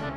Thank